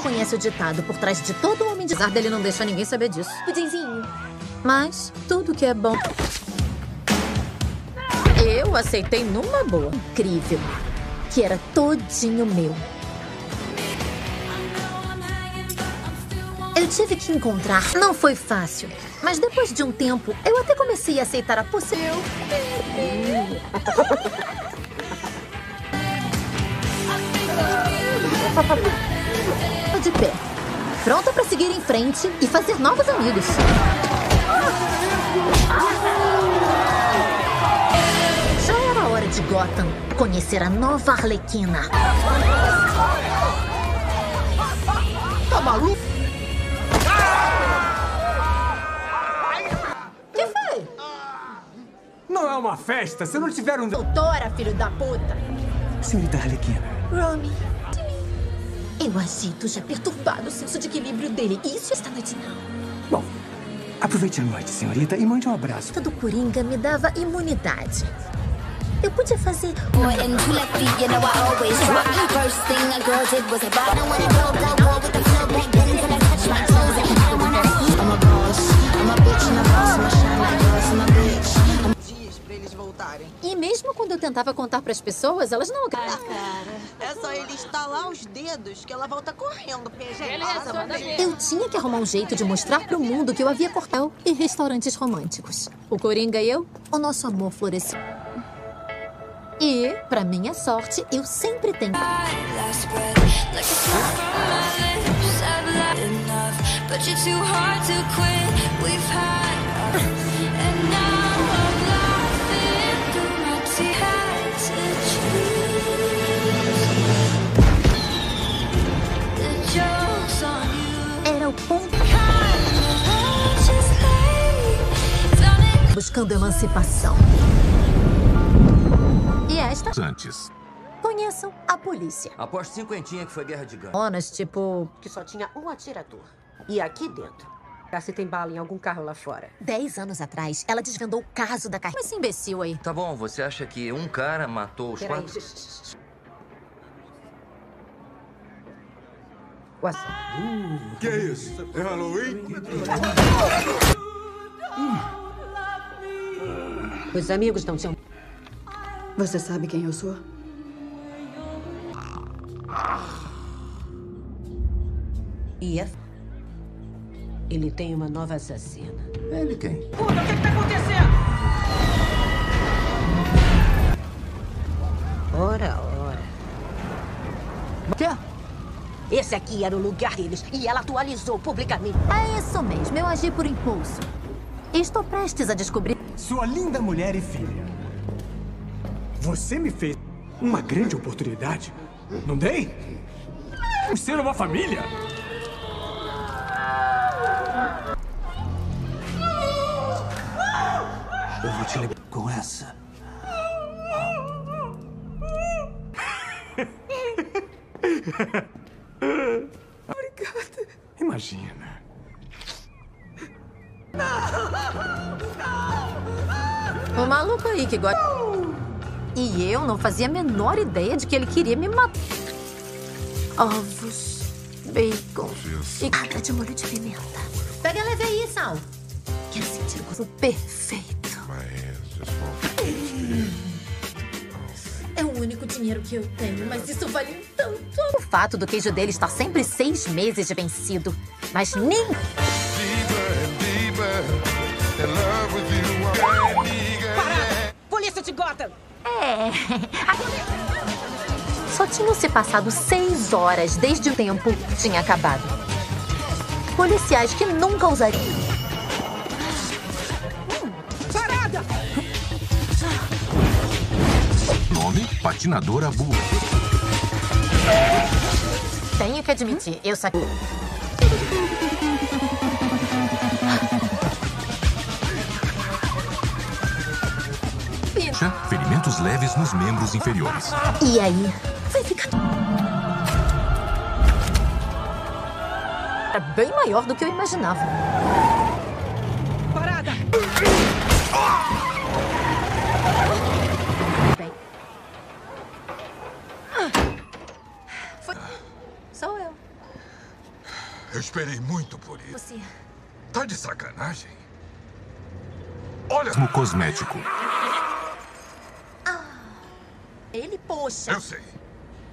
mundo conhece o ditado por trás de todo homem de... Apesar dele não deixar ninguém saber disso. Pudinzinho. Mas tudo que é bom... Eu aceitei numa boa. Incrível. Que era todinho meu. Eu tive que encontrar. Não foi fácil. Mas depois de um tempo, eu até comecei a aceitar a possibilidade. de pé. Pronta para seguir em frente e fazer novos amigos. Já era hora de Gotham conhecer a nova Arlequina. Tá maluco? que foi? Não é uma festa se não tiver um... Doutora, filho da puta. Senhorita Arlequina. Romy. Eu agito já perturbado o senso de equilíbrio dele. Isso esta noite não. Bom, aproveite a noite, senhorita, e mande um abraço. do Coringa me dava imunidade. Eu podia fazer. E mesmo quando eu tentava contar para as pessoas, elas não. Ah, cara. É só ele estalar os dedos que ela volta correndo. Beleza, manda ver. Eu tinha que arrumar um jeito de mostrar pro mundo que eu havia cortado e restaurantes românticos. O Coringa e eu, o nosso amor floresceu. E, pra minha sorte, eu sempre tenho. But you're too hard to quit. We've had o ponto buscando emancipação. E esta, Antes. conheçam a polícia. Aposto cinquentinha que foi guerra de gangue. Zonas tipo que só tinha um atirador. E aqui dentro. Pra se tem bala em algum carro lá fora. 10 anos atrás, ela desvendou o caso da carreira. Esse imbecil aí. Tá bom, você acha que um cara matou os Peraí. quatro? O ass- Que é isso? É Halloween? Os amigos não tinham. Você sabe quem eu sou? E é. Ele tem uma nova assassina. Ele quem? Ora, ora. Quê? Esse aqui era o lugar deles e ela atualizou publicamente. É isso mesmo, eu agi por impulso. Estou prestes a descobrir. Sua linda mulher e filha. Você me fez uma grande oportunidade. Não dei? Por ser uma família? Eu vou te levar com essa. Imagina. O maluco aí que gosta. E eu não fazia a menor ideia de que ele queria me matar. Ovos, bacon e nada de molho de pimenta. Pega leve aí, Sal. Quero sentir o gosto perfeito. É o único dinheiro que eu tenho, mas isso vale um tanto. O fato do queijo dele estar sempre seis meses de vencido. Mas nem. Polícia de Gotham! É. Só tinham se passado seis horas desde o tempo tinha acabado. Policiais que nunca usariam. Nome: Patinadora Burra. Tenho que admitir, eu saquei. Ferimentos leves nos membros inferiores. E aí? Vai ficar. É bem maior do que eu imaginava. Parada! Bem. Foi... Sou eu. Eu esperei muito por isso. Você. Tá de sacanagem? Olha. No cosmético. Ele, poxa. Eu sei.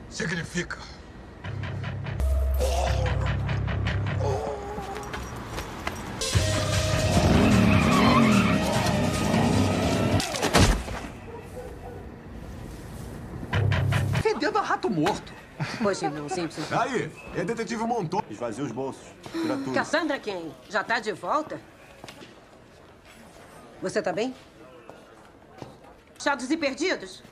Significa. Hoje não, Simpson. Aí, é detetive Monton. Esvazia os bolsos. Tira tudo. Cassandra quem? Já tá de volta? Você tá bem? Achados e perdidos?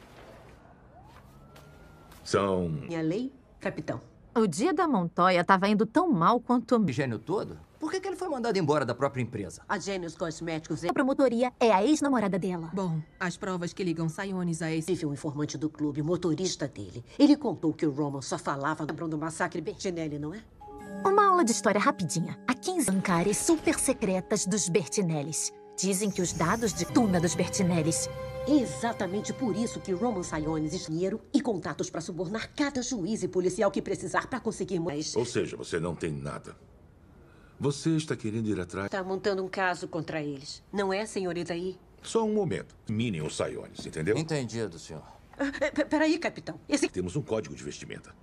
São. Minha lei, capitão. O dia da Montoya estava indo tão mal quanto o Gênio todo? Por que, que ele foi mandado embora da própria empresa? A Gênios Cosméticos é... A promotoria é a ex-namorada dela. Bom, as provas que ligam Siones a esse... Tive um informante do clube, motorista dele. Ele contou que o Roman só falava... Lembram do massacre Bertinelli, não é? Uma aula de história rapidinha. Há 15 bancárias super secretas dos Bertinellis. Dizem que os dados de tuna dos Bertinellis Exatamente por isso que Roman Siones tem dinheiro e contatos para subornar cada juiz e policial que precisar para conseguir mais. Ou seja, você não tem nada. Você está querendo ir atrás. Está montando um caso contra eles. Não é, senhorita aí? Só um momento. Minem os Saiones, entendeu? Entendido, senhor. Ah, Peraí, capitão. Esse... Temos um código de vestimenta.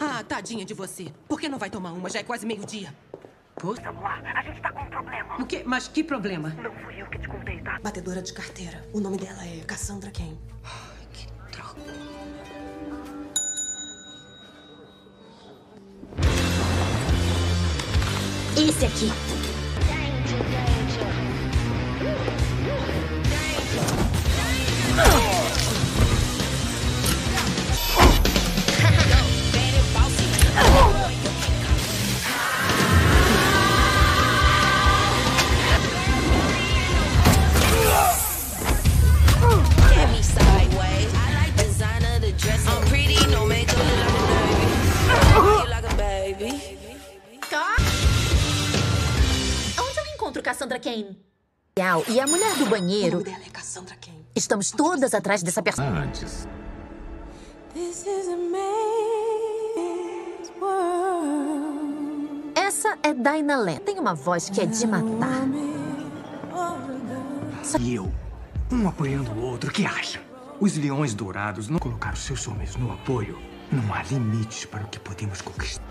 Ah, tadinha de você. Por que não vai tomar uma? Já é quase meio-dia. Poxa, a gente tá com um problema. O quê? Mas que problema? Não fui eu que te contei, tá? Batedora de carteira. O nome dela é Cassandra Ken. que droga. Esse aqui. Get me sideways. I like designer the dress. Cassandra Kane? E a mulher do O banheiro. nome dela é Cassandra Ken. Estamos todas atrás dessa pessoa. Antes. Essa é Dinah Len. Tem uma voz que é de matar. E eu, um apoiando o outro, o que acha? Os leões dourados não colocaram seus homens no apoio. Não há limites para o que podemos conquistar.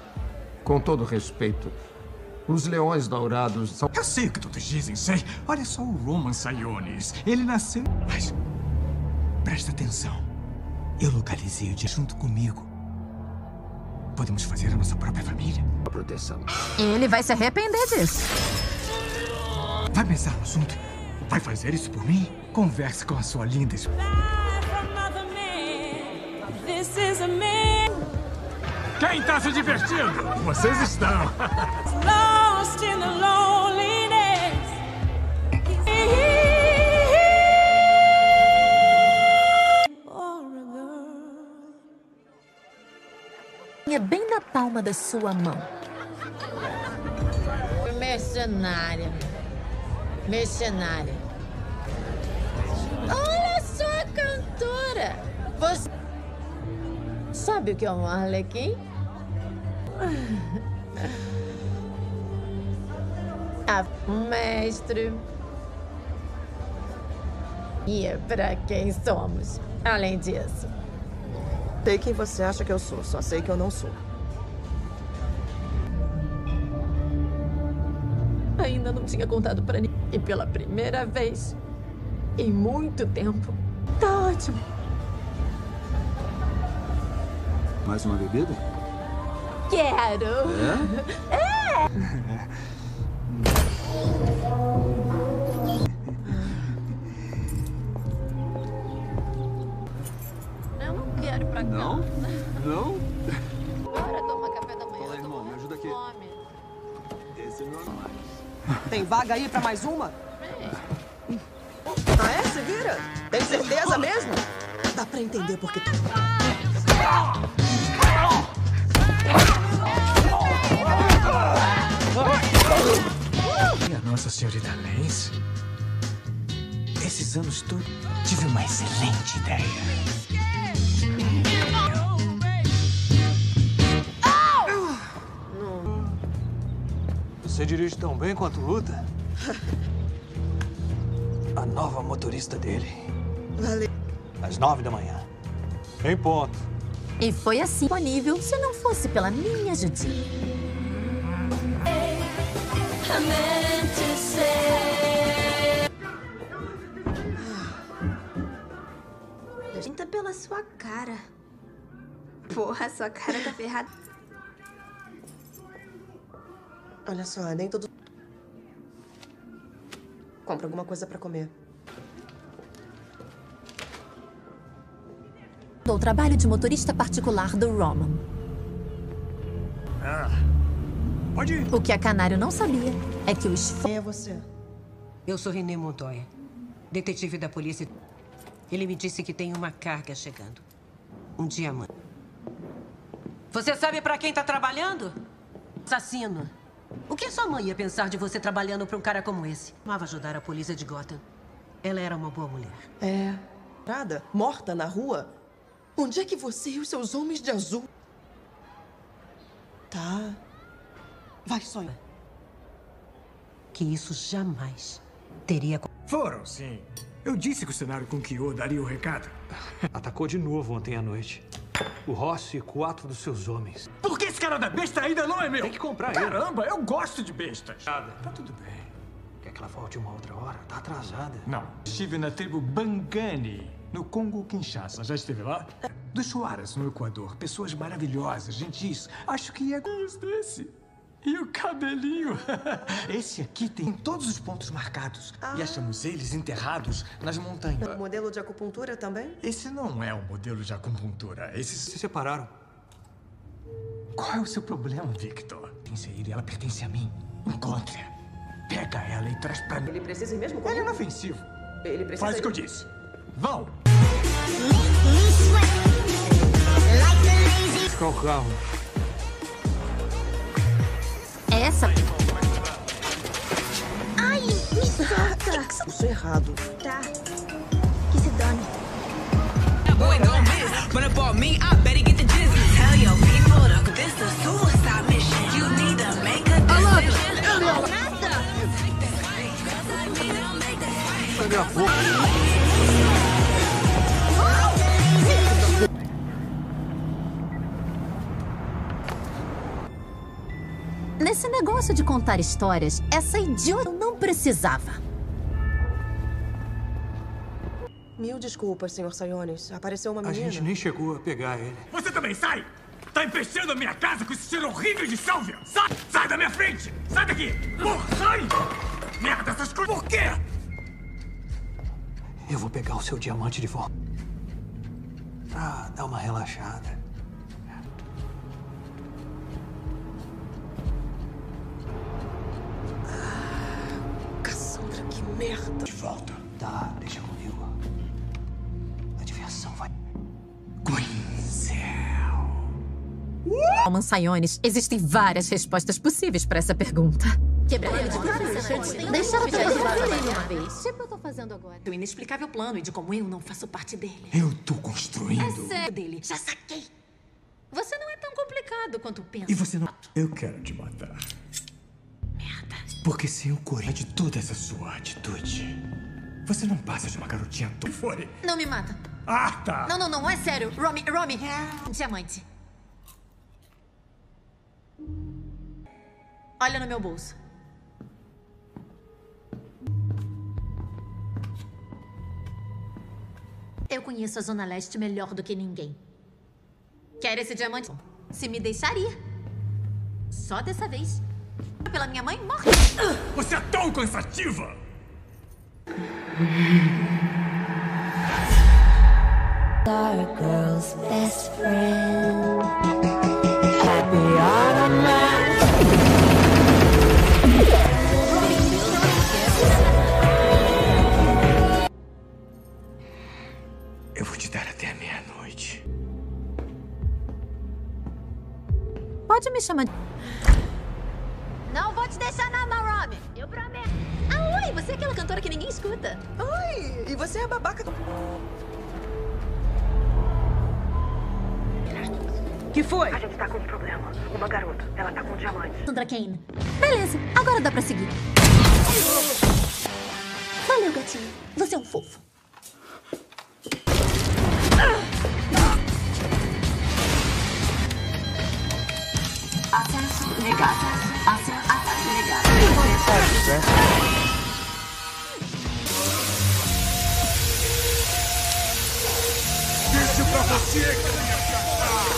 Com todo respeito, os leões dourados são. Eu sei o que todos dizem, sei. Olha só o Roman Sionis. Ele nasceu. Mas. Presta atenção. Eu localizei o dia junto comigo. Podemos fazer a nossa própria família. A proteção. Ele vai se arrepender disso. Vai pensar no assunto? Vai fazer isso por mim? Converse com a sua linda esposa. This is a man Quem está se divertindo? Vocês estão. lost in the loneliness. É bem na palma da sua mão. Mercenária. Mercenária. Olha só a cantora. Você. Sabe o que é um arlequim? Ah, mestre. E é pra quem somos. Além disso. Sei quem você acha que eu sou, só sei que eu não sou. Ainda não tinha contado pra ninguém. E pela primeira vez em muito tempo. Tá ótimo. Mais uma bebida? Quero. É? Eu vaga aí pra mais uma? Ah, é? Se vira? Tem certeza mesmo? Dá pra entender porque tu... E a Nossa Senhorita Lenz? Esses anos todos, tive uma excelente ideia. Você dirige tão bem quanto luta. A nova motorista dele. Valeu. Às nove da manhã. Em ponto. E foi assim disponível se não fosse pela minha ajudinha. Pinta pela sua cara. Porra, sua cara tá ferrada. Olha só, nem todo. Compra alguma coisa pra comer. Do trabalho de motorista particular do Roman. Ah. Pode ir. O que a Canário não sabia é que o esforço. Quem é você? Eu sou René Montoya, detetive da polícia. Ele me disse que tem uma carga chegando. Um diamante. Você sabe pra quem tá trabalhando? Assassino. O que sua mãe ia pensar de você trabalhando pra um cara como esse? Amava ajudar a polícia de Gotham. Ela era uma boa mulher. É. Nada? Morta na rua? Onde é que você e os seus homens de azul? Tá. Vai sonhar. Que isso jamais teria. Foram, sim. Eu disse que o cenário com Kyo daria o recado. Atacou de novo ontem à noite. O Ross e quatro dos seus homens. Por que esse cara da besta ainda não é meu? Tem que comprar Caramba, eu gosto de bestas. Nada. Tá tudo bem. Quer que ela volte uma outra hora? Tá atrasada. Não. Estive na tribo Bangani, no Congo Kinshasa. Já esteve lá? Dos Chuaras, no Equador. Pessoas maravilhosas, gentis. Acho que ia gostar desse. E o cabelinho. Esse aqui tem todos os pontos marcados. Ah. E achamos eles enterrados nas montanhas. O modelo de acupuntura também? Esse não é um modelo de acupuntura. Esses se separaram. Qual é o seu problema, Victor? Inserir ela pertence a mim. Encontre-a. Pega ela e traz pra mim. Ele precisa ir mesmo Ele é inofensivo. Ele precisa Faz o que eu disse. Vão! Qual o carro? Essa. Ai, me solta. Isso é errado. Tá. Que se dane. Boy, don't miss. Run up on me, I better get the jizzy. Tell your people to this a suicide mission. You need to make a decision. Nada. Nesse negócio de contar histórias, essa idiota não precisava. Mil desculpas, senhor Sayones. Apareceu uma A menina. gente nem chegou a pegar ele. Você também sai! Tá empesteando a minha casa com esse cheiro horrível de sálvia! Sai! Sai da minha frente! Sai daqui! Porra, sai! Merda, essas coisas... Por quê? Eu vou pegar o seu diamante de volta. Pra dar uma relaxada. Merda. De volta. Tá, deixa comigo. A diversão vai. Roman Sayones, existem várias respostas possíveis para essa pergunta. Quebraria de Deixa eu ver uma vez. Tipo eu tô fazendo agora. Do inexplicável plano e de como eu não faço parte dele. Eu tô construindo. É sério dele. Já saquei. Você não é tão complicado quanto pensa. E você não... Eu quero te matar. Porque sem o coragem de toda essa sua atitude, você não passa de uma garotinha fore. Não me mata. Ah, tá. Não, não, não. É sério. Romy, Romy. Diamante. Olha no meu bolso. Eu conheço a Zona Leste melhor do que ninguém. Quer esse diamante? Se me deixaria. Só dessa vez. Pela minha mãe morta. Você é tão cansativa! Our girl's best friend. Happy automatic. Eu vou te dar até a meia-noite. Pode me chamar de. Te deixar na mão, Romy. Eu prometo. Ah, oi. Você é aquela cantora que ninguém escuta. Oi, e você é a babaca do... Que foi? A gente tá com um problema. Uma garota. Ela tá com um diamante. Sandra Kane. Beleza, agora dá pra seguir. Valeu, gatinho. Você é um fofo. Acesso negado. Acesso negado. Disse pra você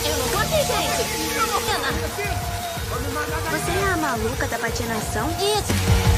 Eu aqui, gente. Eu não nada. Você é a maluca da patinação? Isso.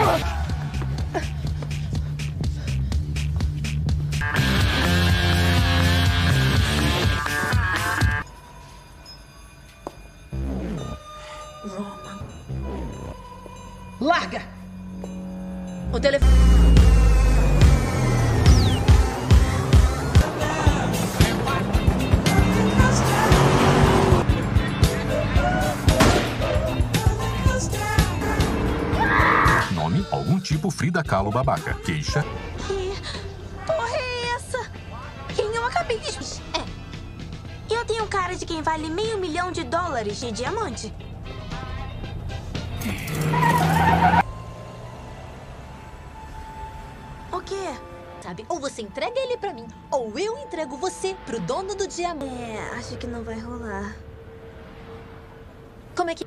Ugh! Kahlo babaca. Queixa: Que porra é essa? Quem eu acabei de... É. Eu tenho cara de quem vale meio milhão de dólares de diamante. O quê? Sabe, ou você entrega ele pra mim, ou eu entrego você pro dono do diamante. É, acho que não vai rolar. Como é que...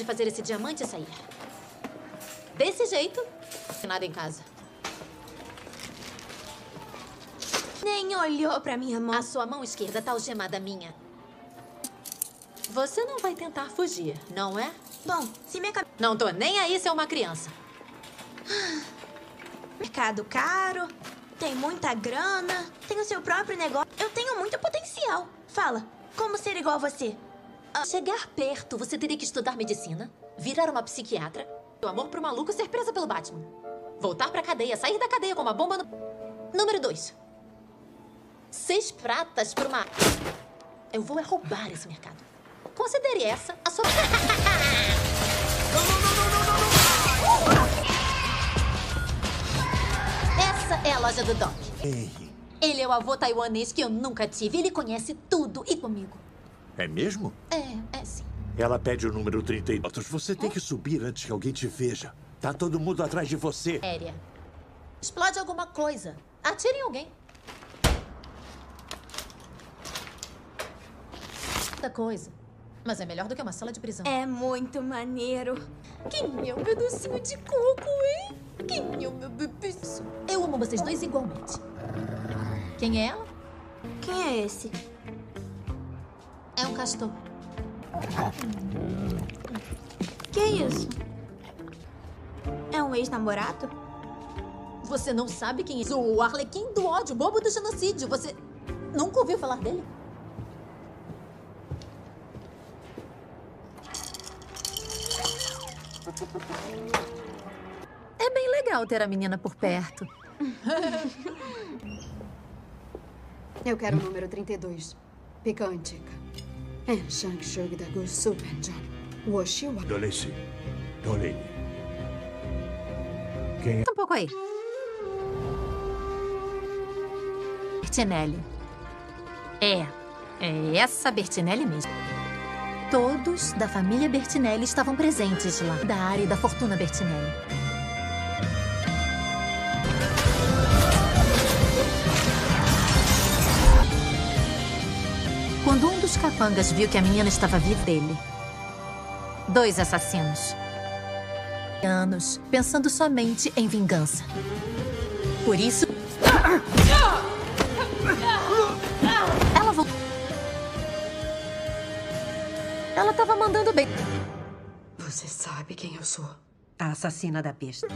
de fazer esse diamante sair. Desse jeito, nada em casa. Nem olhou pra minha mão. A sua mão esquerda tá algemada à minha. Você não vai tentar fugir, não é? Bom, se minha cabeça... Não tô nem aí se é uma criança. Mercado caro, tem muita grana, tem o seu próprio negócio. Eu tenho muito potencial. Fala, como ser igual a você? Chegar perto, você teria que estudar medicina, virar uma psiquiatra, o amor pro maluco ser presa pelo Batman. Voltar pra cadeia, sair da cadeia com uma bomba no... Número dois. Seis pratas por uma... Eu vou é roubar esse mercado. Considere essa a sua... Essa é a loja do Doc. Ele é o avô taiwanês que eu nunca tive. Ele conhece tudo e comigo. É mesmo? É, é sim. Ela pede o número 32. Você tem que subir antes que alguém te veja. Tá todo mundo atrás de você. Séria. Explode alguma coisa. Atire em alguém. Da coisa. Mas é melhor do que uma sala de prisão. É muito maneiro. Quem é o meu docinho de coco, hein? Quem é o meu bebê? Eu amo vocês dois igualmente. Quem é ela? Quem é esse? Um castor. Que isso? É um ex-namorado? Você não sabe quem é? O Arlequim do ódio, bobo do genocídio. Você nunca ouviu falar dele? É bem legal ter a menina por perto. Eu quero o número 32. Picante. En Shangshogdagu Subenjan. Woshiwa. Dolesi. Doleni. Quem é? Um pouco aí. Bertinelli. É. É essa Bertinelli mesmo. Todos da família Bertinelli estavam presentes lá, da área da fortuna Bertinelli. Dos capangas viu que a menina estava viva dele, dois assassinos. Anos, pensando somente em vingança. Por isso. Ela voltou. Ela estava mandando bem. Você sabe quem eu sou? A assassina da besta.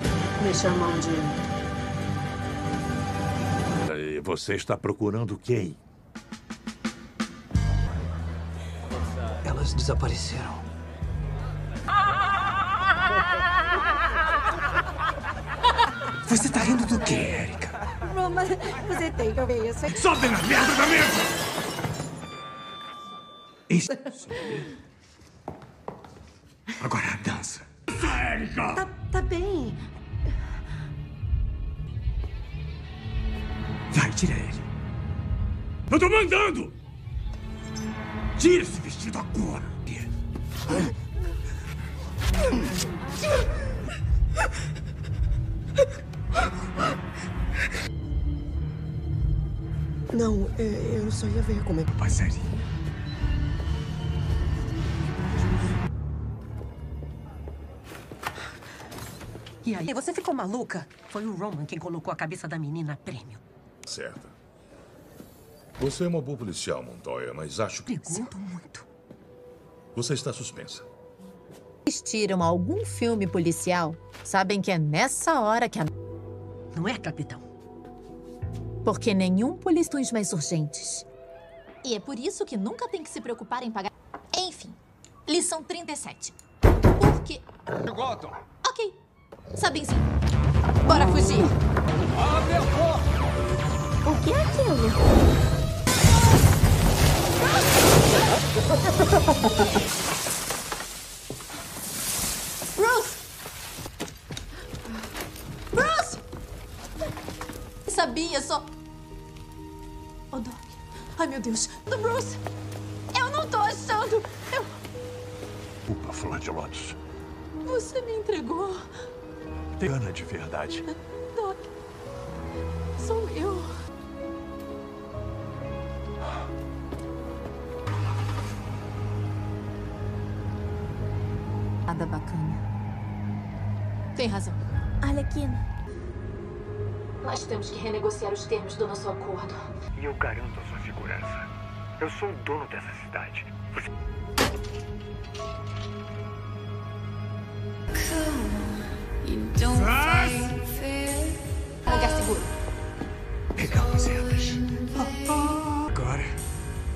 Me chamam de. E você está procurando quem? Elas desapareceram. Você tá rindo do quê, Erika? Roman, você tem que ouvir isso. Sobe na merda da mesa! Isso. Agora a dança. Erika! Tá, tá bem. Vai, tira ele. Eu tô mandando! Tira esse vestido agora! Não, é, eu só ia ver como é que passaria. E aí, você ficou maluca? Foi o Roman quem colocou a cabeça da menina a prêmio. Certo. Você é uma boa policial, Montoya, mas acho que. Sinto muito. Você está suspensa. assistiram a algum filme policial, sabem que é nessa hora que a. Não é, capitão? Porque nenhum polícia os mais urgentes. E é por isso que nunca tem que se preocupar em pagar. Enfim, lição 37. Porque. Gotham! Ok. Sabem sim. Bora fugir. Abre a porta! O que é aquilo? Bruce! Bruce! Sabia só. Oh, Doc. Ai, meu Deus. Do Bruce! Eu não tô achando. Eu... Culpa, Flor de Lótus. Você me entregou. Gana de verdade. Doc. Sou eu. Tem razão. Arlequina. Nós temos que renegociar os termos do nosso acordo. E eu garanto a sua segurança. Eu sou o dono dessa cidade. Você... Lugar seguro. Pegamos elas. Agora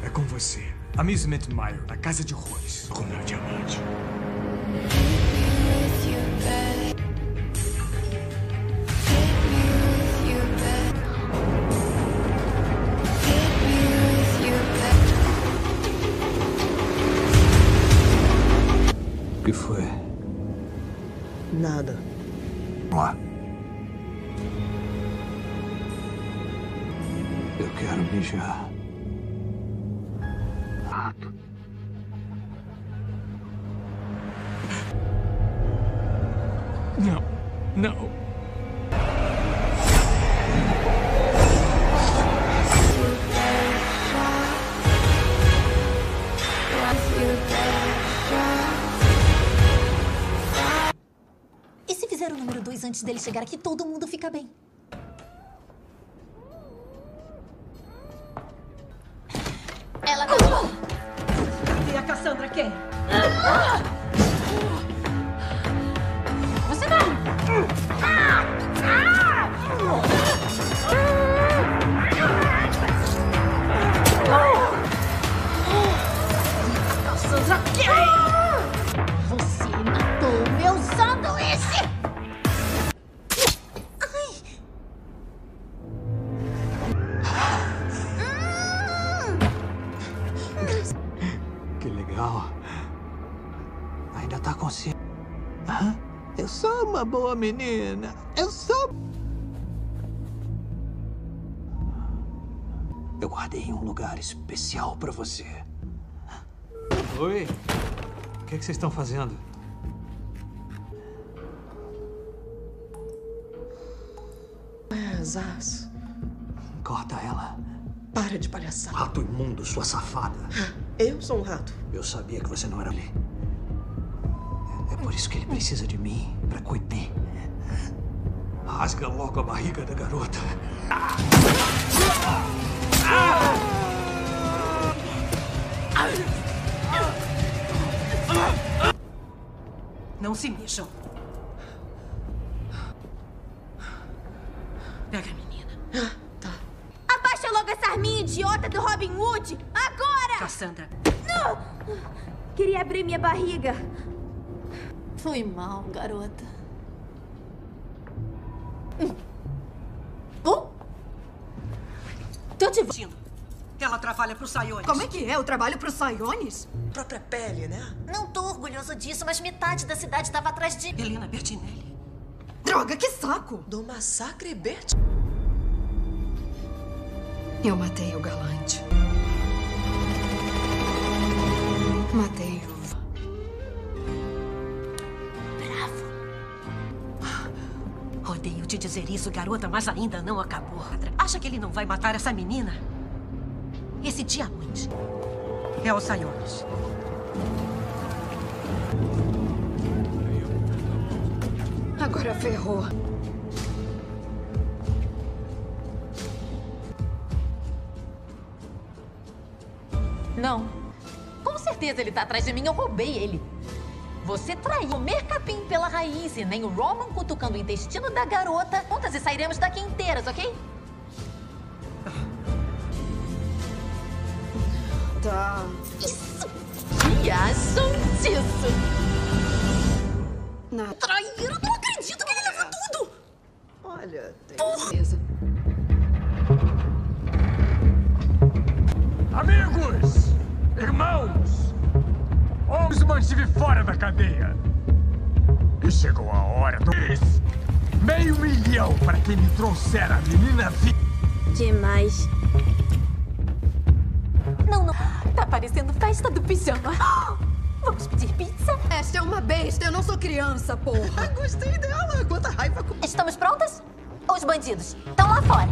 é com você. Amusement Mile, na Casa de Horrores. Com meu diamante. Nada. Vamos lá. Eu quero mijar. Antes dele chegar aqui, todo mundo fica bem. Menina. Eu sou. Eu guardei um lugar especial pra você. Oi. O que, é que vocês estão fazendo? É, Zaz. Corta ela. Para de palhaçada. Rato imundo, sua safada. Eu sou um rato. Eu sabia que você não era ele. É por isso que ele precisa de mim, pra cuidar. Rasga logo a barriga da garota. Não se mexam. Pega a menina. Abaixa logo essa arminha idiota do Robin Hood! Agora! Cassandra. Não! Queria abrir minha barriga. Foi mal, garota. Pro Saiones. Como é que é? Eu trabalho pro Saiones? Própria pele, né? Não tô orgulhoso disso, mas metade da cidade estava atrás de. Helena Bertinelli. Droga, que saco! Do massacre Bert. Eu matei o galante. Matei o. Odeio te dizer isso, garota, mas ainda não acabou. Acha que ele não vai matar essa menina? Esse diamante é o Saiones. Agora ferrou. Não. Com certeza ele tá atrás de mim. Eu roubei ele. Você traiu mercapim pela raiz e nem o Roman cutucando o intestino da garota. Juntas e sairemos daqui inteiras, ok? Tá. Isso! Que acham disso? Nada. Traíra! Não acredito que ele levou tudo! Olha, tem certeza. Amigos! Irmãos! Os mantive fora da cadeia. E chegou a hora do. Meio milhão para quem me trouxer a menina viva. Demais. Não, não. Tá parecendo festa do pijama. Vamos pedir pizza? Esta é uma besta, eu não sou criança, porra. Gostei dela. Quanta raiva. com- Estamos prontas? Os bandidos estão lá fora.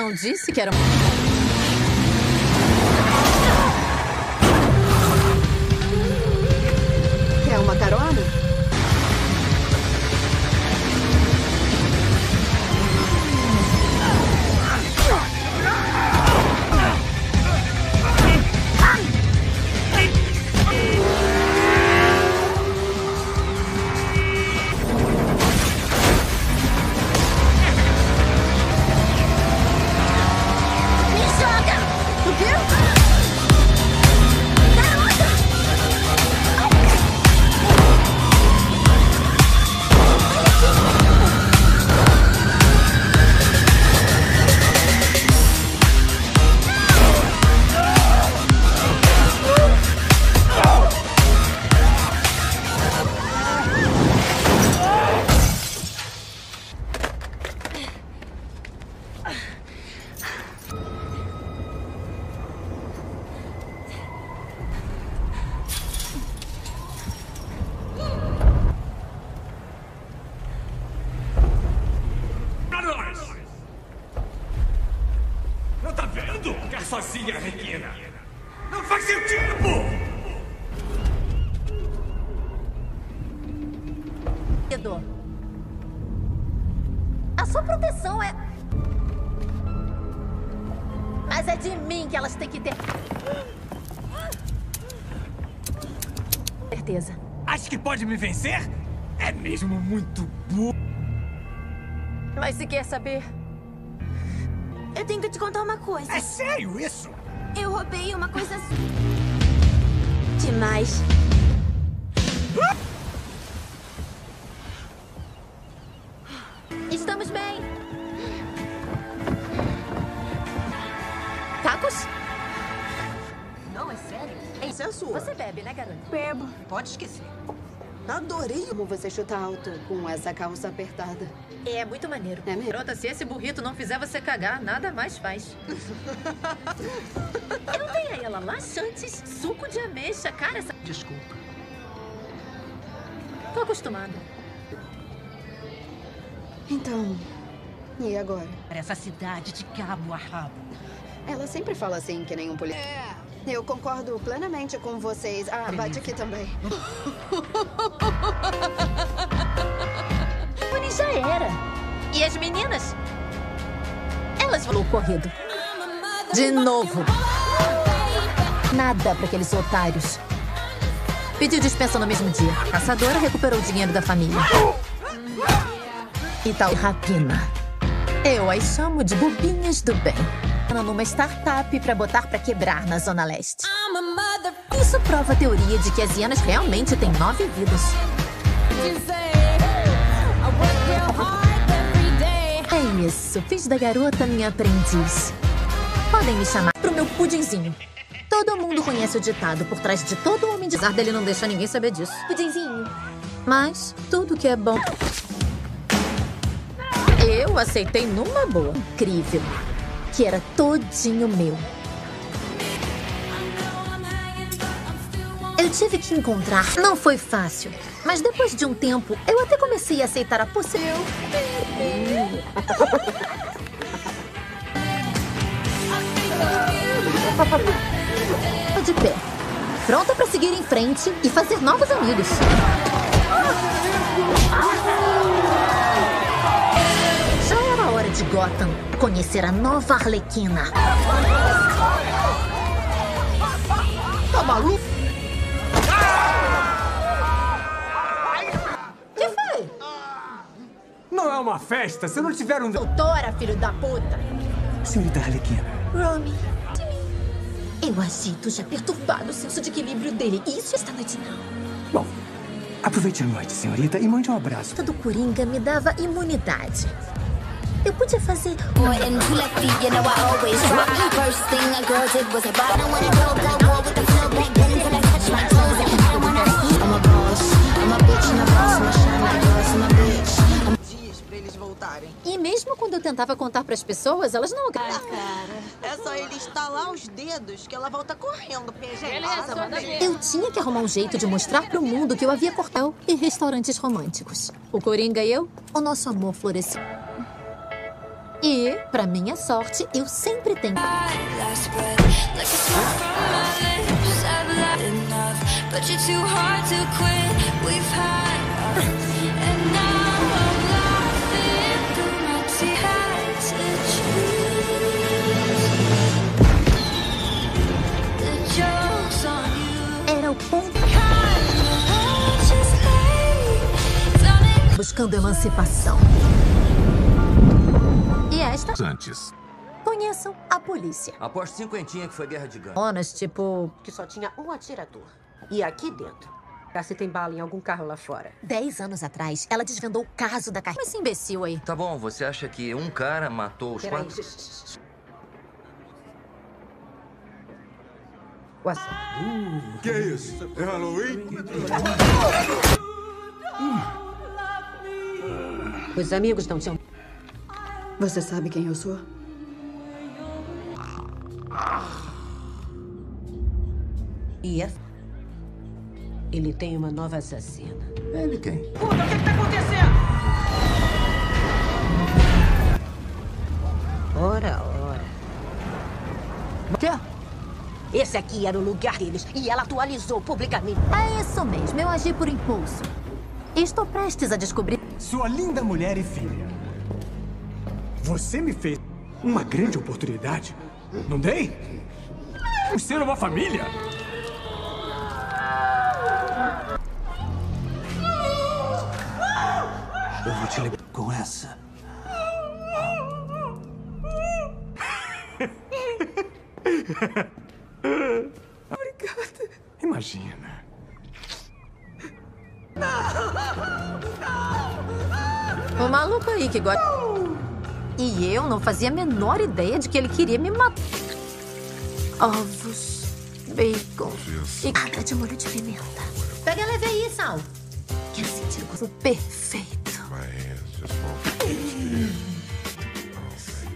Não disse que era um... vencer? É mesmo muito burro. Mas se quer saber. Eu tenho que te contar uma coisa. É sério isso? Eu roubei uma coisa. Demais. Estamos bem. Tacos? Não, é sério. Isso é sua. Você bebe, né, garota? Bebo. Pode esquecer. Adorei como você chuta alto com essa calça apertada. É muito maneiro. É mesmo? Garota, se esse burrito não fizer você cagar, nada mais faz. Eu tenho aí ela laxantes, suco de ameixa, cara, essa... Desculpa. Tô acostumada. Então, e agora? Essa cidade de cabo a rabo. Ela sempre fala assim, que nem um polícia. É. Eu concordo plenamente com vocês. Ah, bate aqui também. Mas já era. E as meninas? Elas falou corrido. De novo. Nada pra aqueles otários. Pediu dispensa no mesmo dia. A caçadora recuperou o dinheiro da família. E tal rapina. Eu as chamo de bobinhas do bem. Numa startup pra botar pra quebrar na Zona Leste. Isso prova a teoria de que as hienas realmente têm nove vidas. É isso, fiz da garota minha aprendiz. Podem me chamar pro meu pudinzinho. Todo mundo conhece o ditado por trás de todo homem de zarda, ele não deixa ninguém saber disso. Pudinzinho. Mas tudo que é bom. Eu aceitei numa boa. Incrível. Que era todinho meu. Eu tive que encontrar. Não foi fácil. Mas depois de um tempo, eu até comecei a aceitar a. Tô de pé. Pronta pra seguir em frente e fazer novos amigos. De Gotham conhecer a nova Arlequina. Tá maluco? que foi? Não é uma festa se não tiver um... Doutora, filho da puta. Senhorita Arlequina. Romy. Eu agito já perturbado o senso de equilíbrio dele. Isso esta noite não. Bom, aproveite a noite, senhorita, e mande um abraço. do Coringa me dava imunidade. Eu podia fazer. Dias pra eles voltarem. E mesmo quando eu tentava contar pras pessoas, elas não. Cara, é só ele estalar os dedos que ela volta correndo. Beleza, manda ver. Eu tinha que arrumar um jeito de mostrar pro mundo que eu havia cortado e restaurantes românticos. O Coringa e eu, o nosso amor floresceu. E, pra minha sorte, eu sempre tenho. Era o ponto. Buscando emancipação. Esta. Antes. Conheçam a polícia. Aposto cinquentinha que foi guerra de gangue. Onas, tipo. Que só tinha um atirador. E aqui dentro. Cá se tem bala em algum carro lá fora. Dez anos atrás, ela desvendou o caso da carreira. Esse imbecil aí. Tá bom, você acha que um cara matou os Peraí. quatro? What's Que é isso? É Halloween? Os amigos não tinham. Você sabe quem eu sou? E é. Ele tem uma nova assassina. Ele quem? Puta, o que, que tá acontecendo? Ora, ora. Quê? Esse aqui era o lugar deles e ela atualizou publicamente. É isso mesmo, eu agi por impulso. Estou prestes a descobrir. Sua linda mulher e filha. Você me fez uma grande oportunidade. Não dei? Vamos ser uma família. Eu vou te levar com essa. Obrigada. Imagina. O maluco aí que gosta. E eu não fazia a menor ideia de que ele queria me matar. Ovos, bacon e Nada de molho de pimenta. Pega leve aí, Sal. Quero sentir o gosto. Perfeito.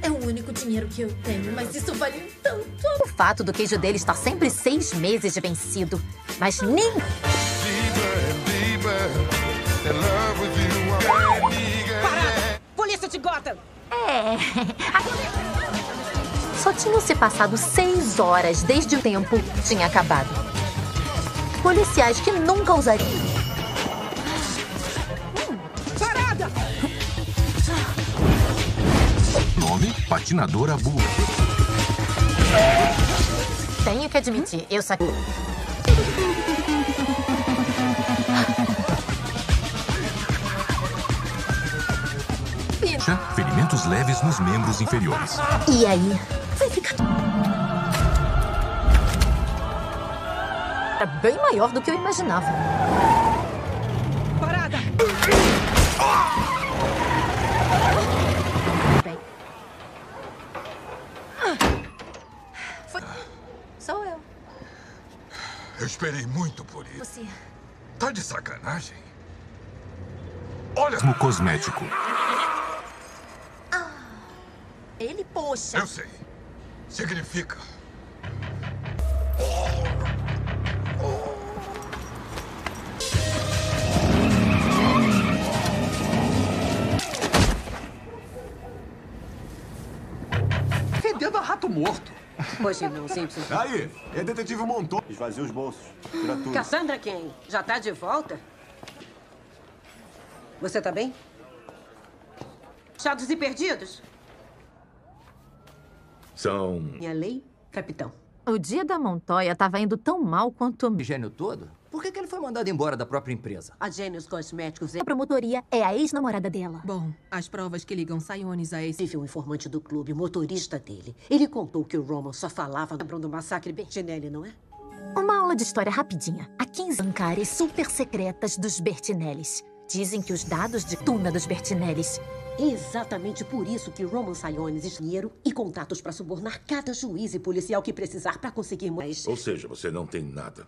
É o único dinheiro que eu tenho, mas isso vale tanto. O fato do queijo dele estar sempre seis meses de vencido. Mas nem. Parada! Polícia de Gotham! É. Só tinham se passado seis horas desde o tempo tinha acabado. Policiais que nunca usariam. Parada! Nome: Patinadora Bull. Tenho que admitir, eu saquei. Ferimentos leves nos membros inferiores. E aí? Vai ficar. É bem maior do que eu imaginava. Parada! Bem. Foi. Sou eu. Eu esperei muito por isso. Você. Tá de sacanagem? No cosmético. Ele, poxa. Eu sei. Significa. Fedendo a rato morto. Hoje não, Simpson. Aí, é detetive Montou. Esvazia os bolsos. Tira tudo. Cassandra quem? Já tá de volta? Você tá bem? Achados e perdidos? São. Minha lei, capitão. O dia da Montoya estava indo tão mal quanto o Gênio todo? Por que, que ele foi mandado embora da própria empresa? A Gênios Cosméticos é... A promotoria é a ex-namorada dela. Bom, as provas que ligam Siones a esse... Tive um informante do clube, o motorista dele. Ele contou que o Roman só falava lembrando do massacre Bertinelli, não é? Uma aula de história rapidinha. Há 15 bancárias super secretas dos Bertinellis. Dizem que os dados de tuna dos Bertinellis Exatamente por isso que Roman Siones dinheiro e contatos para subornar cada juiz e policial que precisar para conseguir mais. Ou seja, você não tem nada.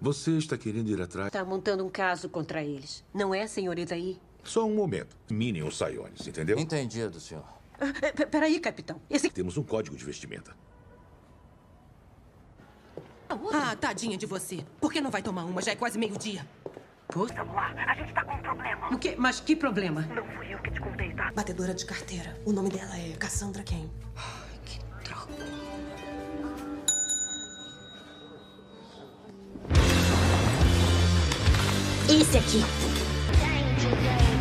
Você está querendo ir atrás. Tá montando um caso contra eles. Não é, senhorita aí? Só um momento. Minem os Saiones, entendeu? Entendido, senhor. Ah, Peraí, capitão. Esse... Temos um código de vestimenta. Ah, tadinha de você. Por que não vai tomar uma? Já é quase meio-dia. Vamos lá, a gente tá com um problema. O quê? Mas que problema? Não fui eu que te contei, tá? Batedora de carteira. O nome dela é Cassandra Ken. Esse aqui.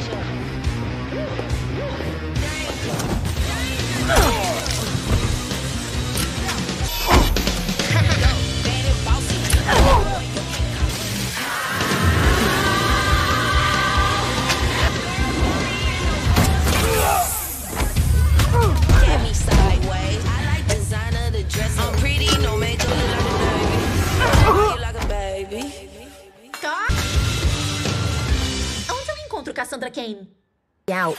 Kane?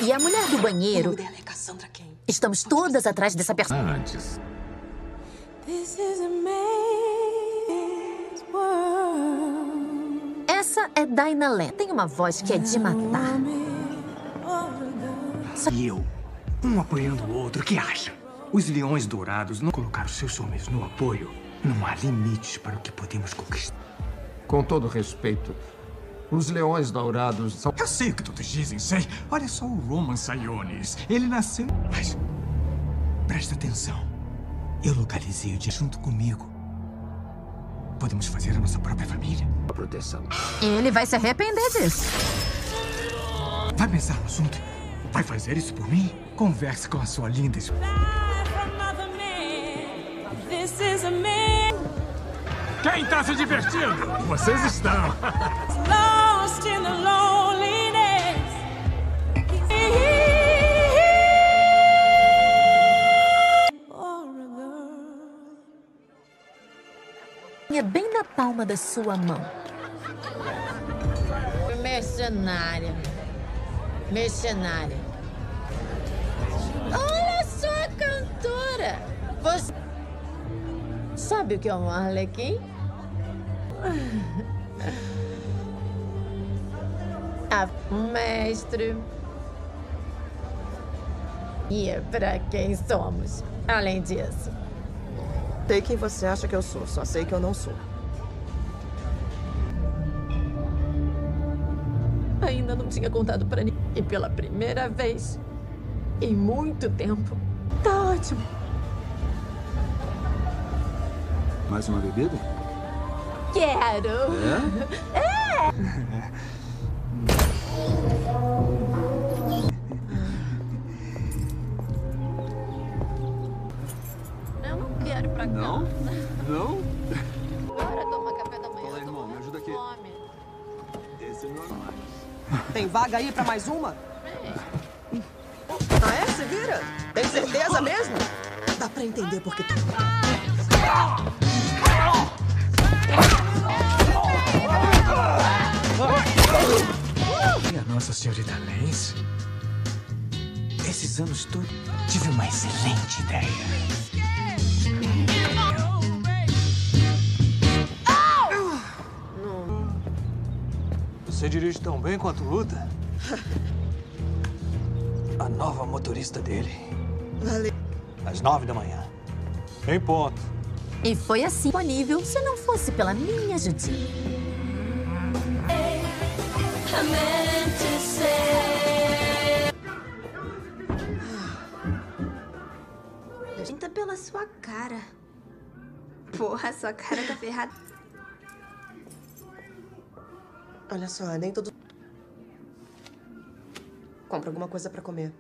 E a mulher do banheiro. Dela é Cassandra Ken. Estamos todas atrás dessa personagem. Antes. Essa é Dinah Len. Tem uma voz que é de matar. E eu, um apoiando o outro, que acha? Os leões dourados não colocaram seus homens no apoio. Não há limites para o que podemos conquistar. Com todo respeito, os leões dourados são. Eu sei o que todos dizem, sei. Olha só o Roman Siones. Ele nasceu. Mas. Presta atenção. Eu localizei o dia junto comigo. Podemos fazer a nossa própria família. A proteção. Ele vai se arrepender disso. Vai pensar no assunto? Vai fazer isso por mim? Converse com a sua linda esposa. This is a man Quem tá se divertindo? Vocês estão. lost in the loneliness. É bem na palma da sua mão. Mercenária. Mercenária. Olha só a cantora. Você sabe o que é um arlequim? A mestre. E é pra quem somos. Além disso. Sei quem você acha que eu sou, só sei que eu não sou. Ainda não tinha contado pra ninguém. E pela primeira vez em muito tempo. Tá ótimo. Mais uma bebida? Quero. É? Eu não quero ir pra cá. Não? Não? Bora tomar café da manhã. Fala aí, irmão, me ajuda aqui. Fome. Esse é meu Tem vaga aí pra mais uma? Ah, é? Se vira? Tem certeza mesmo? Dá pra entender porque tu... Minha Nossa Senhorita Lens. Esses anos todos tive uma excelente ideia. Você dirige tão bem quanto luta? A nova motorista dele. Valeu. Às nove da manhã. Em ponto. E foi assim disponível se não fosse pela minha ajudinha. I pela sua cara. Porra, sua cara tá ferrada. Olha só, nem todo... Compra alguma coisa pra comer.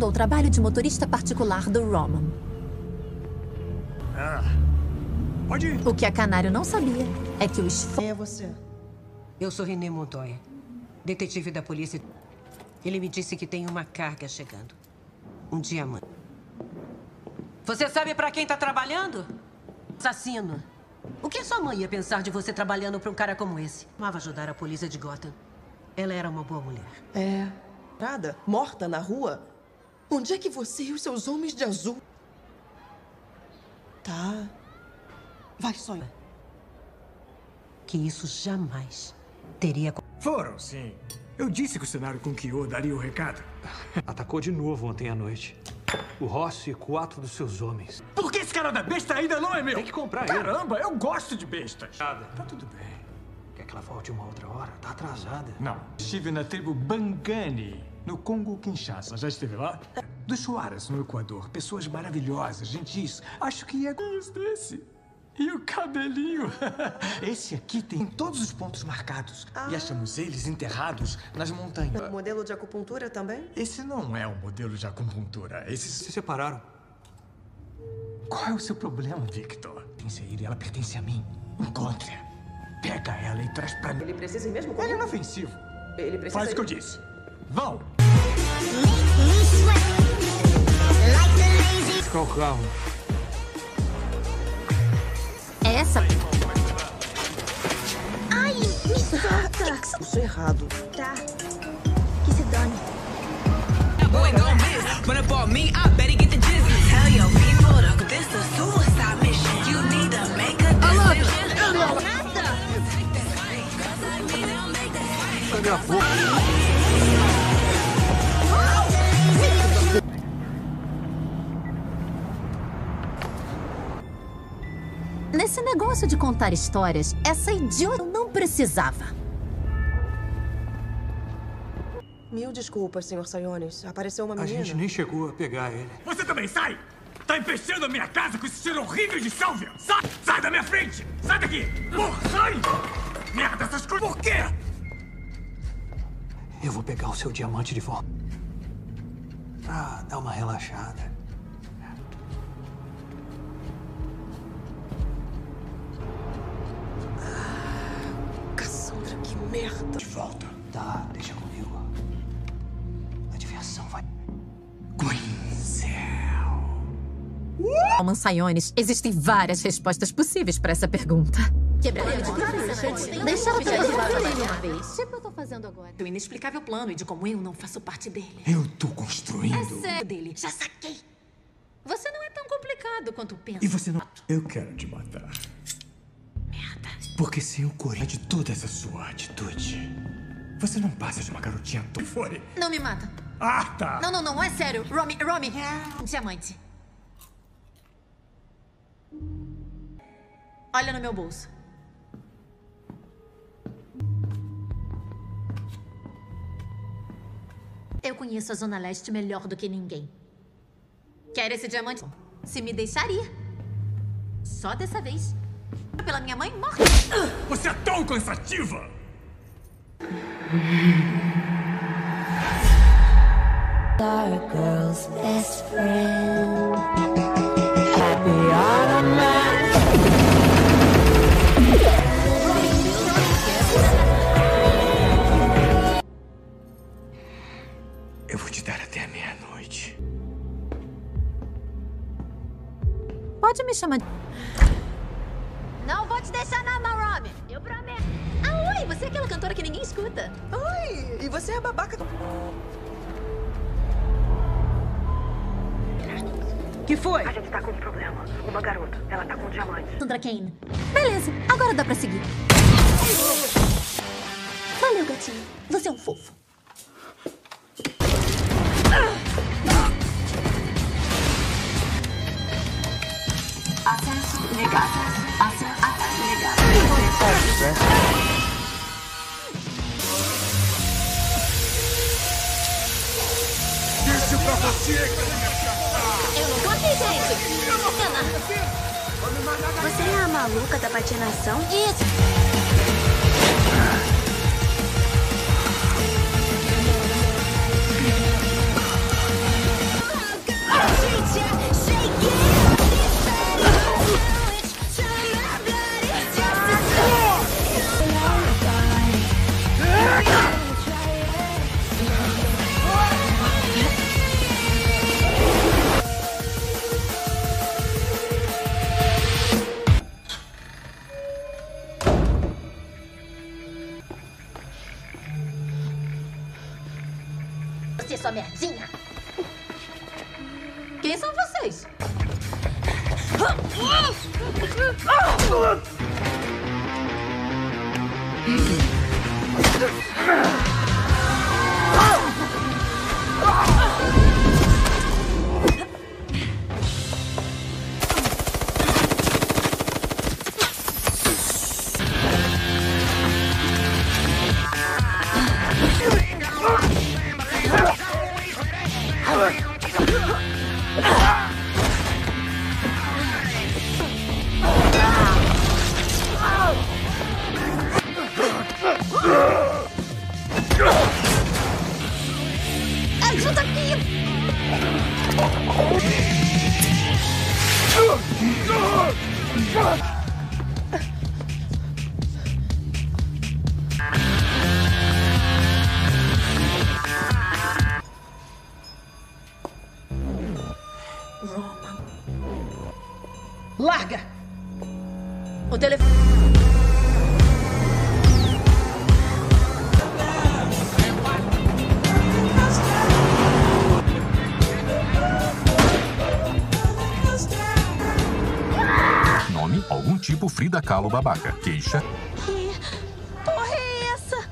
O trabalho de motorista particular do Roman. Ah, pode ir. O que a Canário não sabia é que o esforço. Quem é você? Eu sou René Montoya, detetive da polícia. Ele me disse que tem uma carga chegando. Um diamante. Você sabe pra quem tá trabalhando? Assassino. O que sua mãe ia pensar de você trabalhando pra um cara como esse? Amava ajudar a polícia de Gotham. Ela era uma boa mulher. É. Nada? Morta na rua? Onde é que você e os seus homens de azul? Tá. Vai sonhar. Que isso jamais teria. Foram, sim. Eu disse que o cenário com Kyo daria o recado. Atacou de novo ontem à noite. O Rossi e quatro dos seus homens. Por que esse cara da besta ainda não é meu? Tem que comprar ele. Caramba, eu gosto de bestas. Nada. Tá tudo bem. Quer que ela volte uma outra hora? Tá atrasada. Não. Estive na tribo Bangani, no Congo Kinshasa. Já esteve lá? Dos Chuaras, no Equador. Pessoas maravilhosas, gentis. Acho que é desse. E o cabelinho. Esse aqui tem todos os pontos marcados. E achamos eles enterrados nas montanhas. Modelo de acupuntura também? Esse não é um modelo de acupuntura. Esses Se separaram. Qual é o seu problema, Victor? Pertence a ele, ela pertence a mim. Encontre-a. Pega ela e traz pra mim. Ele precisa ir mesmo Ele é comigo? inofensivo. Ele precisa Faz o que eu disse. Vão! Buscar o Essa. Ai, me solta. Isso é errado. Tá. Que se dane. That boy gon' miss. Run Nesse negócio de contar histórias, essa idiota não precisava. Mil desculpas, Sr. Sayones. Apareceu uma A menina. gente nem chegou a pegar ele. Você também sai! Tá empesteando a minha casa com esse cheiro horrível de sálvia! Sai! Sai da minha frente! Sai daqui! Porra, sai! Merda, essas coisas... Por quê? Eu vou pegar o seu diamante de volta. Pra dar uma relaxada. Merda. De volta. Tá, deixa comigo. A diversão vai. Roman Sayones, existem várias respostas possíveis para essa pergunta. Quebrar ele de Deixa ela ter uma vez. Tipo eu tô fazendo agora. O inexplicável plano e de como eu não faço parte dele. Eu tô construindo. É sério dele. Já saquei. Você não é tão complicado quanto pensa. E você não... Eu quero te matar. Porque sem o coragem de toda essa sua atitude, você não passa de uma garotinha. Fore. Não me mata. Ah, tá. Não, não, não. É sério. Romy, Romy. Diamante. Olha no meu bolso. Eu conheço a Zona Leste melhor do que ninguém. Quer esse diamante? Se me deixaria. Só dessa vez. Pela minha mãe morta. Você é tão cansativa! Our girl's best friend. Happy Eu vou te dar até a meia-noite. Pode me chamar de... Deixar na mão, Romy. Eu prometo. Ah, oi! Você é aquela cantora que ninguém escuta. Oi! E você é a babaca. Que foi? A gente tá com um problema. Uma garota. Ela tá com um diamante. Sandra Kane. Beleza, agora dá pra seguir. Valeu, gatinho. Você é um fofo. Acesso negado. Isso pra você, Eu tô aqui, gente. Você é a maluca da patinação? Isso. Kahlo babaca. Queixa: Que porra é essa?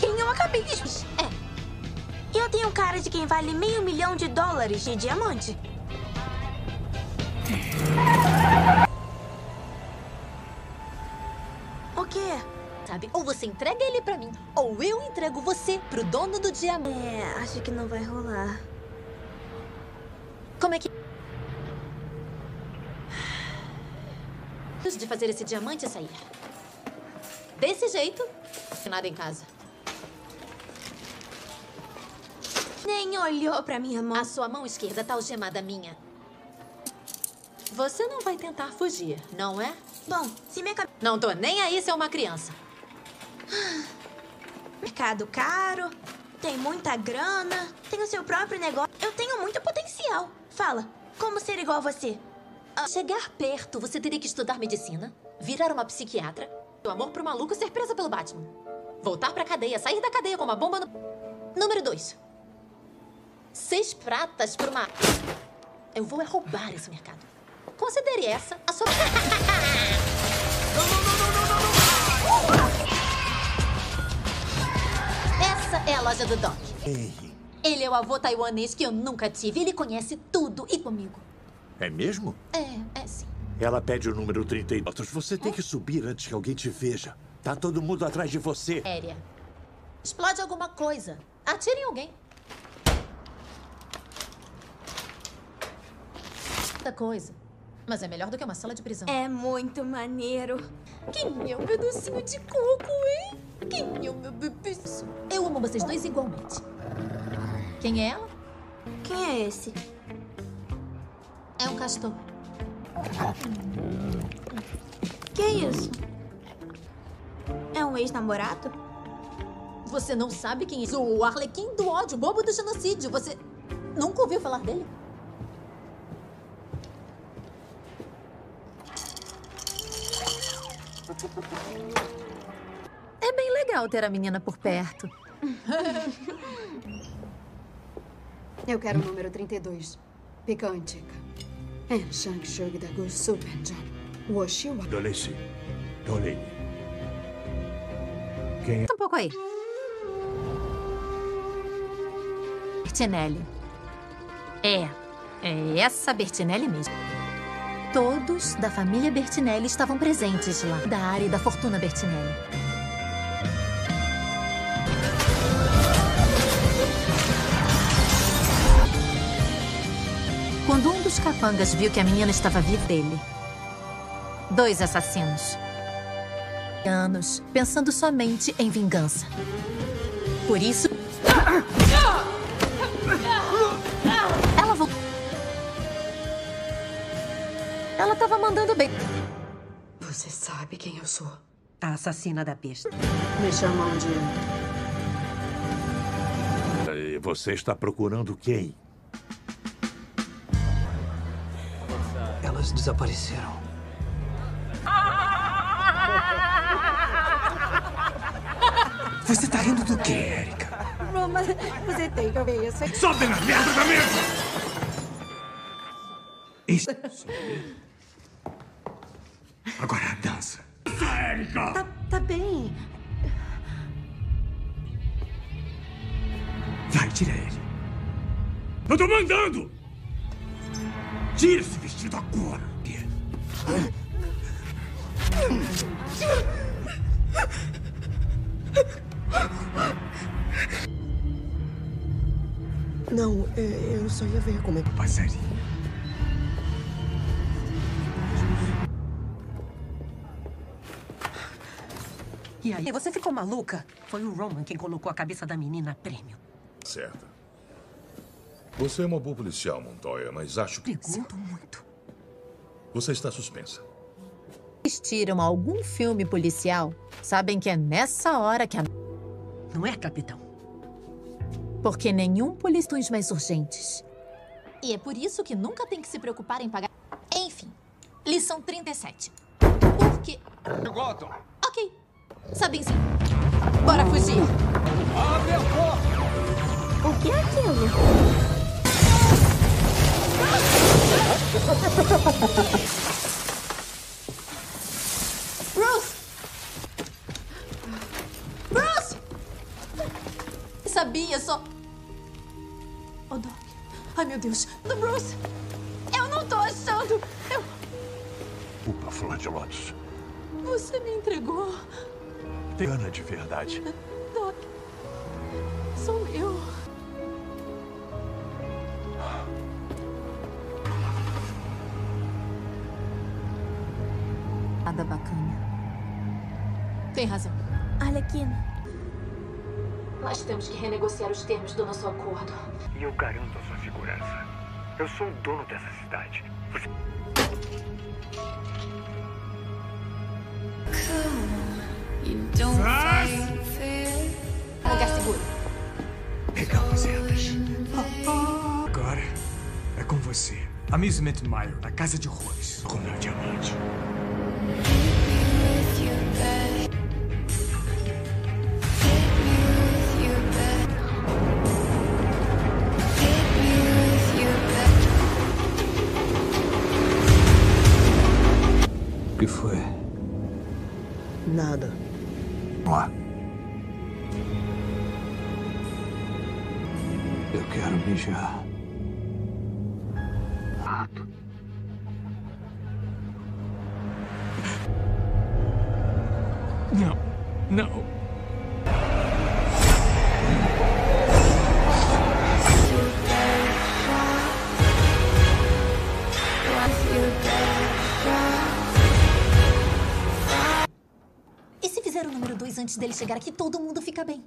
Quem eu acabei de... É. Eu tenho cara de quem vale meio milhão de dólares de diamante. O quê? Sabe, ou você entrega ele pra mim, ou eu entrego você pro dono do diamante. É, acho que não vai rolar. Como é que... de fazer esse diamante sair. Desse jeito, nada em casa. Nem olhou pra minha mão. A sua mão esquerda tá algemada minha. Você não vai tentar fugir, não é? Bom, se minha cabeça... Não tô nem aí se é uma criança. Mercado caro, tem muita grana, tem o seu próprio negócio. Eu tenho muito potencial. Fala, como ser igual a você? Chegar perto, você teria que estudar medicina, virar uma psiquiatra, o amor pro maluco ser presa pelo Batman. Voltar pra cadeia, sair da cadeia com uma bomba no... Número dois. Seis pratas por uma... Eu vou é roubar esse mercado. Considere essa a sua... Essa é a loja do Doc. Ele é o avô taiwanês que eu nunca tive. Ele conhece tudo e comigo. É mesmo? É, é sim. Ela pede o número 32. Você tem que subir antes que alguém te veja. Tá todo mundo atrás de você. Séria. Explode alguma coisa. Atire em alguém. Muita coisa. Mas é melhor do que uma sala de prisão. É muito maneiro. Quem é o meu docinho de coco, hein? Quem é o meu bebê? Eu amo vocês dois igualmente. Quem é ela? Quem é esse? É um castor. Que é isso? É um ex-namorado? Você não sabe quem é o Arlequim do ódio, o bobo do genocídio. Você nunca ouviu falar dele? É bem legal ter a menina por perto. Eu quero o número 32. Picante. É Shang Shug da Gu Super John. Washiwa. Doleci. Dolene. Quem é? Um pouco aí. Bertinelli. É, é essa Bertinelli mesmo. Todos da família Bertinelli estavam presentes lá, da área da fortuna Bertinelli. Dos capangas viu que a menina estava viva dele, dois assassinos. Anos, pensando somente em vingança. Por isso. Ela voltou. Ela estava mandando bem. Você sabe quem eu sou? A assassina da besta. Me chamam de. E você está procurando quem? Desapareceram. Você tá rindo do quê, Erika? Roma, você tem que ouvir isso. Sobe na merda da mesa! Isso. Agora dança. Erika! Tá, tá bem. Vai, tira ele. Eu tô mandando! Tira esse vestido agora! Não, é, eu só ia ver como é que passaria. E aí, você ficou maluca? Foi o Roman quem colocou a cabeça da menina a prêmio. Certo. Você é uma boa policial, Montoya, mas acho que. Pergunto muito. Você está suspensa. Assistiram algum filme policial, sabem que é nessa hora que a. Não é, capitão? Porque nenhum polícia os mais urgentes. E é por isso que nunca tem que se preocupar em pagar. Enfim, lição 37. Por quê? Gotham! Ok. Sabem sim. Bora fugir. Abre a porta! O que é aquilo? Bruce! Bruce! Sabia, só. Oh, Doc. Ai, meu Deus. Do Bruce! Eu não tô achando. Eu... Culpa, Flor de Lótus. Você me entregou. tem gana de verdade. Tem razão. Arlequina. Nós temos que renegociar os termos do nosso acordo. E eu garanto a sua segurança. Eu sou o dono dessa cidade. Você... Lugar seguro. Pegamos elas. Agora é com você. Amusement Mile, na Casa de Horrores. Não, não. E se fizer o número 2 antes dele chegar aqui, todo mundo fica bem.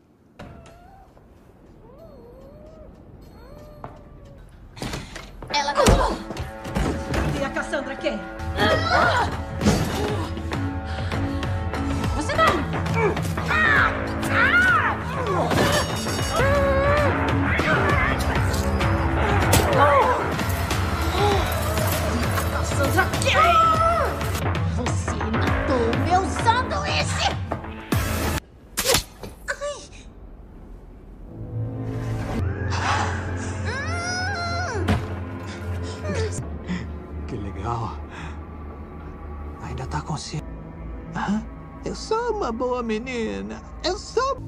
Menina. Eu sou.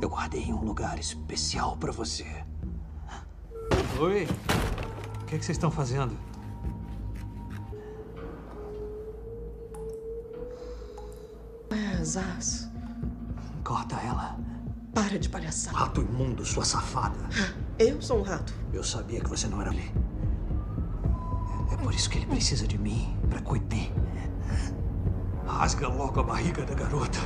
Eu guardei um lugar especial pra você. Oi. O que, é que vocês estão fazendo? É, Zaz. Corta ela. Para de palhaçada. Rato imundo, sua safada. Eu sou um rato. Eu sabia que você não era ele. É por isso que ele precisa de mim, pra cuidar. Rasga logo a barriga da garota.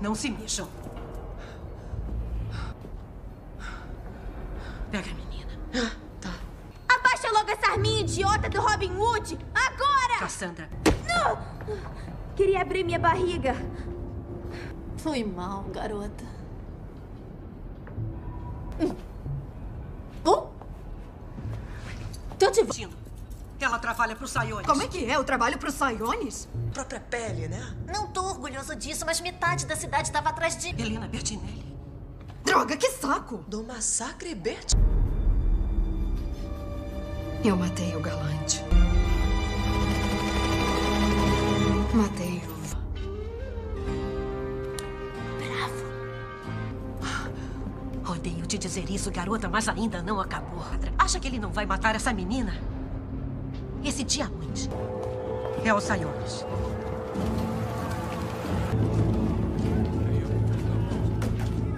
Não se mexam. Pega a menina. Abaixa logo essa arminha idiota do Robin Hood! Agora! Cassandra. Não! Queria abrir minha barriga. Foi mal, garota. Tô te vendo. Ela trabalha pro Saiones. Como é que é? Eu trabalho pro Saiones? Própria pele, né? Não tô orgulhoso disso, mas metade da cidade estava atrás de... Helena Bertinelli. Droga, que saco! Do massacre Bert. Eu matei o galante. Matei te dizer isso, garota, mas ainda não acabou. Acha que ele não vai matar essa menina? Esse diamante é o Saiones.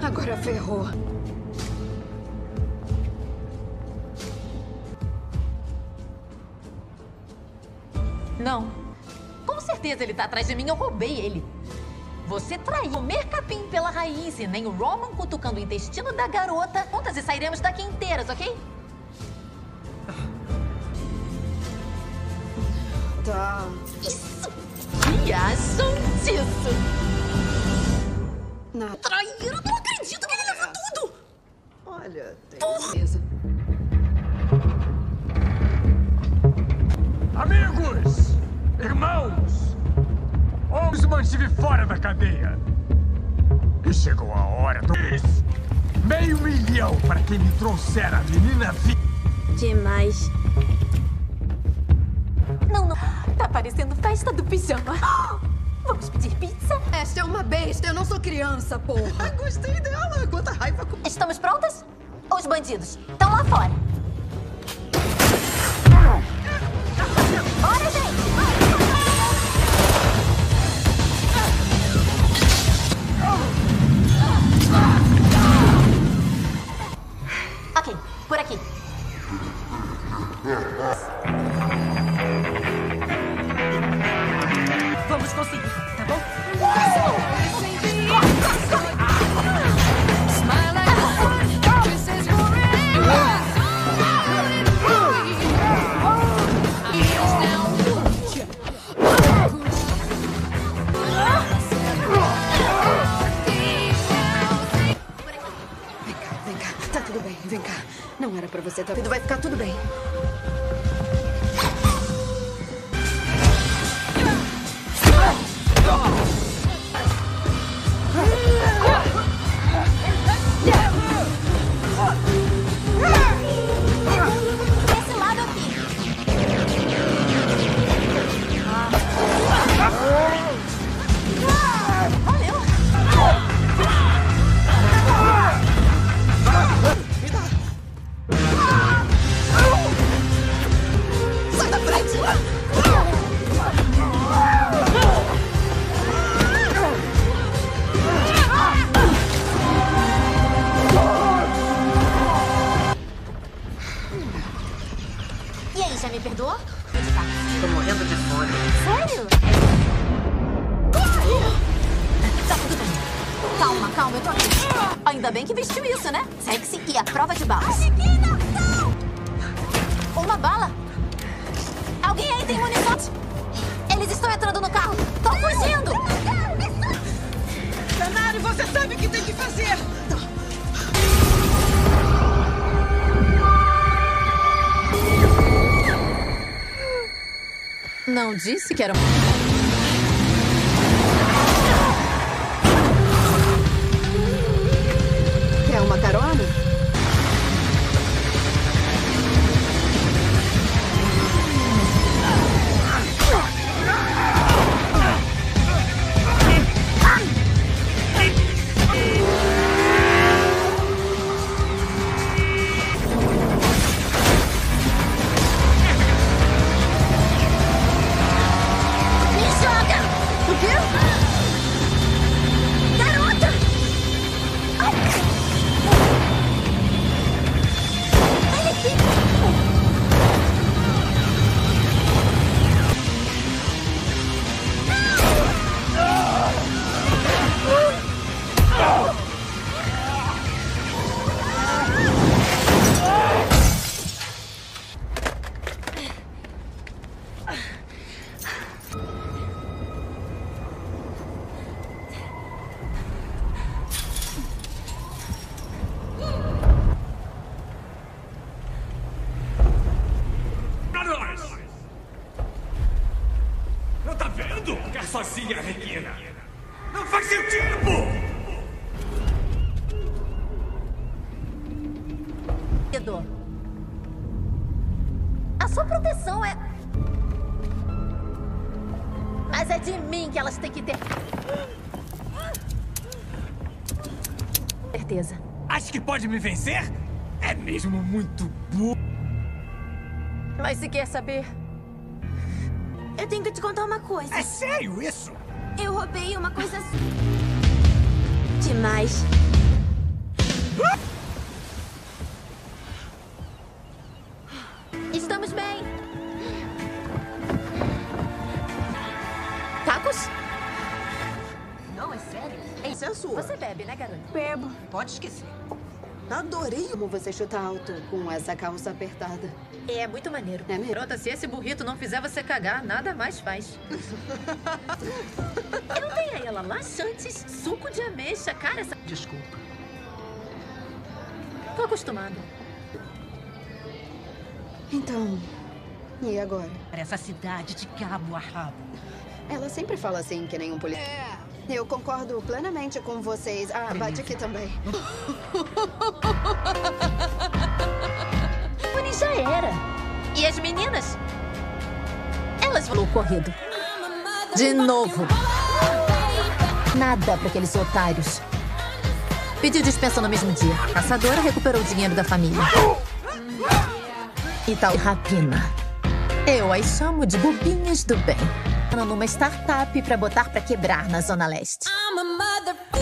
Agora ferrou. Não. Com certeza ele tá atrás de mim, eu roubei ele. Você traiu comer capim pela raiz e nem o Roman cutucando o intestino da garota. Juntas e sairemos daqui inteiras, ok? Tá. Isso! Que acham disso? Nada. Traíra, não acredito que ele levou tudo! Olha, tem... Beleza. Amigos! Irmãos! Os mantive fora da cadeia. E chegou a hora do... Meio milhão para quem me trouxer a menina viva. Demais. Não, não. Tá parecendo festa do pijama. Vamos pedir pizza? Esta é uma besta, eu não sou criança, porra. Gostei dela. Quanta raiva. Estamos prontas? Os bandidos estão lá fora. Que era Pode me vencer? É mesmo muito burro. Mas se quer saber. Eu tenho que te contar uma coisa. É sério isso? Eu roubei uma coisa. Demais. Estamos bem. Tacos? Não, é sério. Essa é sua. Você bebe, né, garota? Bebo. Pode esquecer. Adorei como você chuta alto com essa calça apertada. É muito maneiro. É mesmo? Garota, se esse burrito não fizer você cagar, nada mais faz. não tem aí ela laxantes, suco de ameixa, cara, essa... Desculpa. Tô acostumada. Então, e agora? Para essa cidade de cabo a rabo. Ela sempre fala assim, que nem um policial. Eu concordo plenamente com vocês. Ah, bate aqui também. Mas já era. E as meninas? Elas vão corrido. De novo. Nada para aqueles otários. Pediu dispensa no mesmo dia. A caçadora recuperou o dinheiro da família. E tal rapina. Eu as chamo de bobinhas do bem. Numa startup para botar para quebrar na Zona Leste.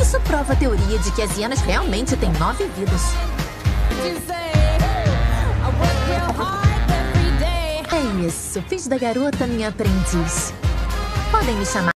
Isso prova a teoria de que as hienas realmente têm nove vidas. É isso. Fiz da garota minha aprendiz. Podem me chamar